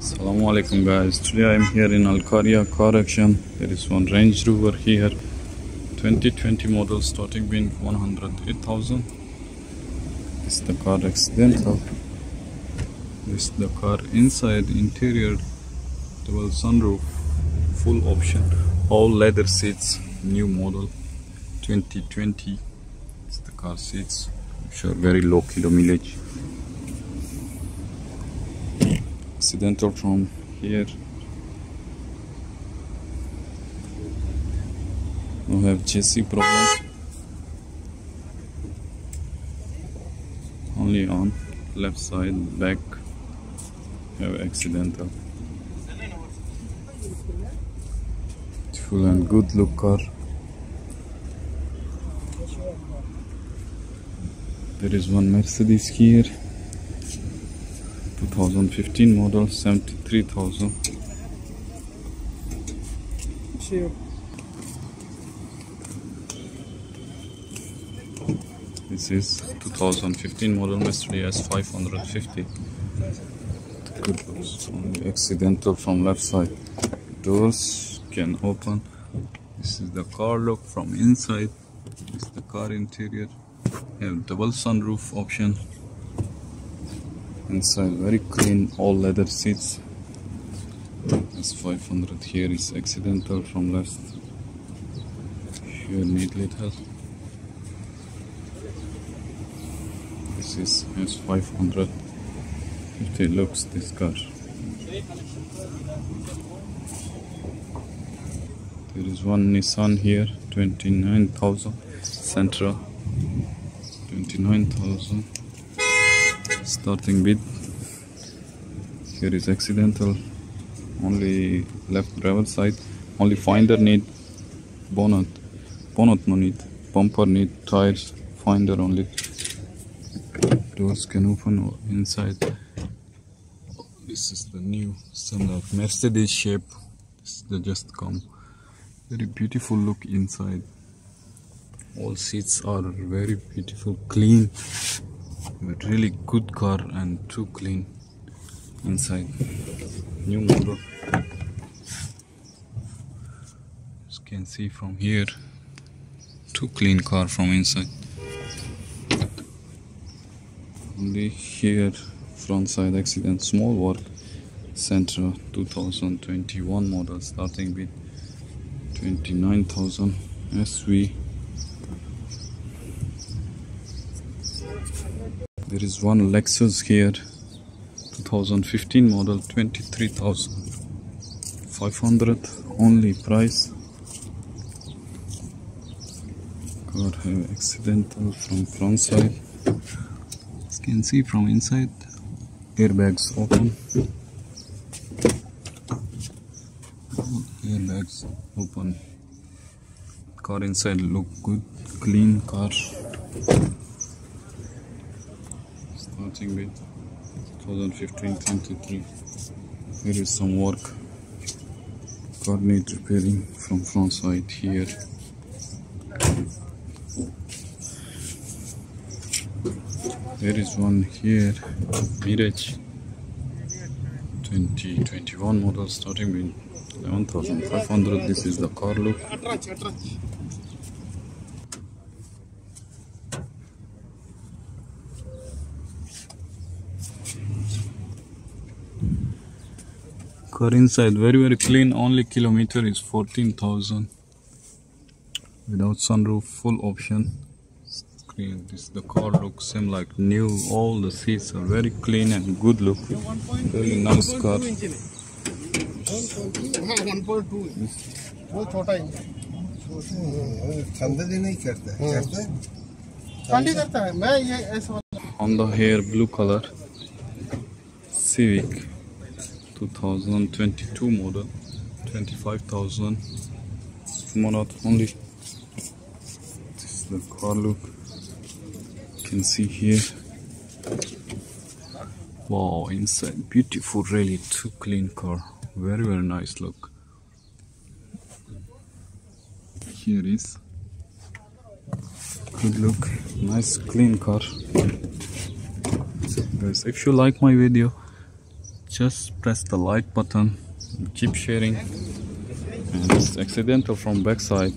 Assalamu alaikum guys. Today I am here in Al Qaryah car action. There is one Range Rover here. 2020 model starting being 108,000 this is the car accidental. This is the car inside interior double sunroof full option all leather seats new model 2020 it's the car seats I'm sure very low kilo mileage accidental from here. We have chassis problem only on left side back. Have accidental. Full and good look car. There is one Mercedes here 2015 model 73000 this is 2015 model Mercedes 550 good looks only accidental from left side. Doors can open. This is the car look from inside. This is the car interior. Have double sunroof option inside very clean all leather seats. This 500 here is accidental from left here need little. This is S500 50 looks this car. There is one Nissan here 29,000 Sentra 29,000 starting bit. Here is accidental. Only left driver side. Only finder need. Bonnet. Bonnet no need. Bumper need. Tires. Finder only. Doors can open inside. This is the new standard mercedes shape. This is the just come. Very beautiful look inside. All seats are very beautiful clean but really good car and too clean inside. New model. As you can see from here too clean car from inside. Only here front side accident small work. Sentra 2021 model starting with 29,000 SV there is one Lexus here 2015 model 23,500 only price. Car have accidental from front side. As you can see from inside airbags open. Airbags open. Car inside look good clean car starting with 2015-23 here is some work. Car need repairing from front side here. There is one here. Mirage. 2021 model starting with 11,500 this is the car look car inside very very clean only kilometer is 14,000 without sunroof full option screen this the car looks same like new all the seats are very clean and good look very nice car हाँ one point two वो छोटा ही ठंडे दिन नहीं करता है करता है ठंडी करता है मैं ये ऐसा वाला Honda hair blue color Civic 2022 model 25,000 Monat only. This is the car look. You can see here. Wow inside beautiful really too clean car. Very very nice look. Here is. Good look. Nice clean car. Guys if you like my video just press the like button keep sharing. And it's accidental from backside.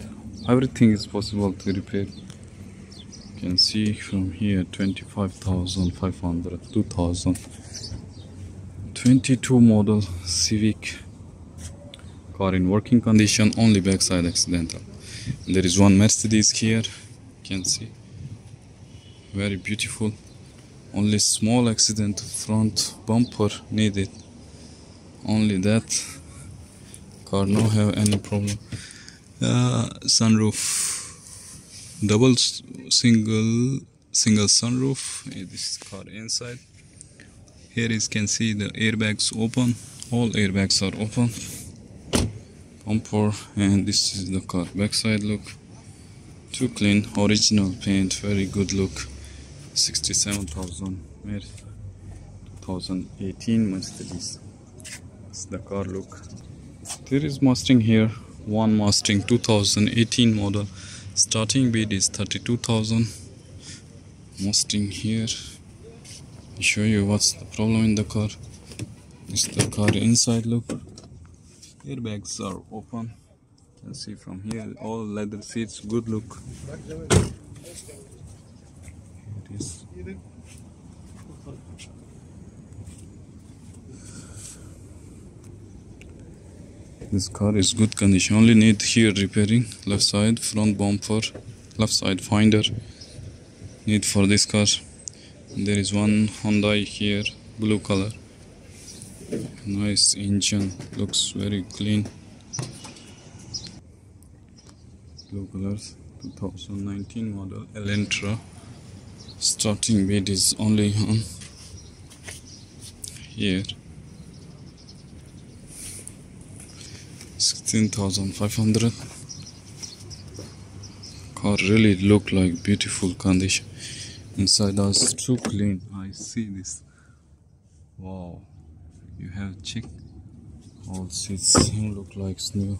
Everything is possible to repair. You can see from here 25,500 2000 22 model Civic. Car in working condition only backside accidental. There is one Mercedes here. You can see. Very beautiful only small accident front bumper needed. Only that car no have any problem. Uh, sunroof double single single sunroof. This car inside. Here is can see the airbags open. All airbags are open. Bumper and this is the car. Backside look too clean original paint very good look 67,000 Mer 2018 Mercedes it's the car look. There is Mustang here one Mustang 2018 model. Starting bid is 32,000 Mustang here. I'll show you what's the problem in the car. Is the car inside look. Airbags are open. You can see from here all leather seats good look This car is good condition. Only need here repairing. Left side front bumper, left side finder. Need for this car. There is one Hyundai here, blue color. Nice engine, looks very clean. Blue colors, 2019 model Elantra. Starting bid is only on here. 16,500 car really look like beautiful condition. Inside us too clean. I see this. Wow. You have check. All seats look like new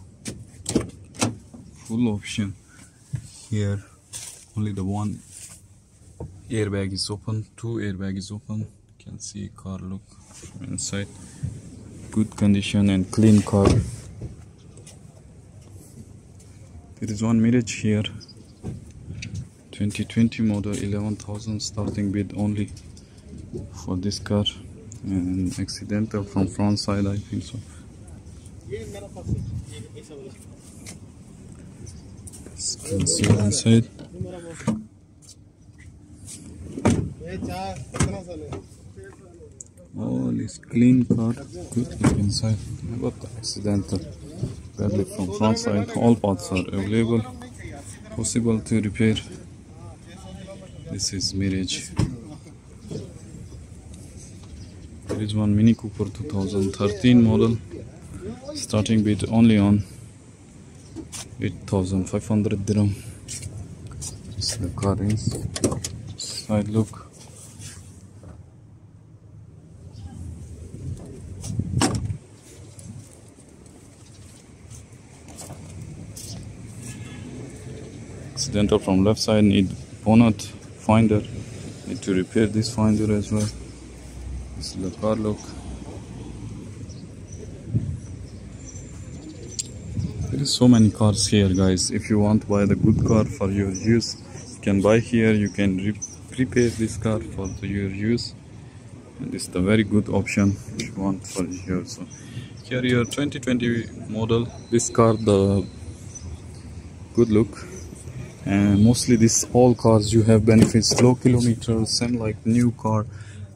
full option. Here only the one airbag is open. Two airbag is open. You can see car look inside. Good condition and clean car it is one mirage here. 2020 model 11,000 starting bid only for this car. And accidental from front side I think so. Inside. All is clean car good inside. What the accidental? Badly from front side all parts are available possible to repair. This is Mirage. There is one Mini Cooper 2013 model starting bid only on 8500 dirham. This is the car is side look accidental from left side need bonnet finder need to repair this finder as well. This is the car look there is so many cars here guys. If you want to buy the good car for your use you can buy here. You can re prepare this car for your use. And this is the very good option if you want for your so here your 2020 model. This car the good look and mostly this all cars you have benefits low kilometers same like new car.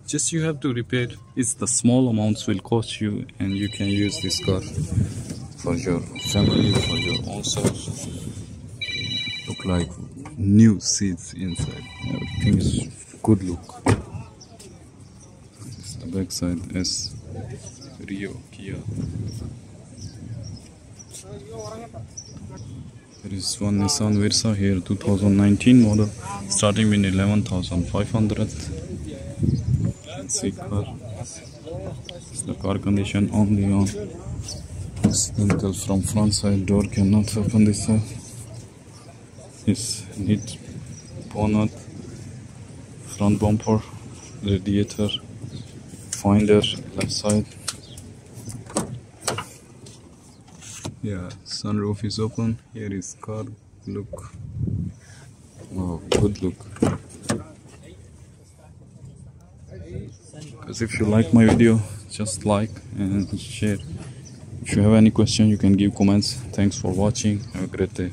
Just you have to repair. It's the small amounts will cost you and you can use this car for your family for your own self. Look like new seats inside. Everything is good look. Is the back side is rio kia There is one Nissan Versa here, 2019 model, starting with 11,500. See car. It's the car condition only on accidental from front side door cannot open this side. This need bonnet, front bumper, radiator, finder, left side. Yeah, sunroof is open. Here is car. Look. Wow, good look. Because if you like my video, just like and share. If you have any question, you can give comments. Thanks for watching. Have a great day.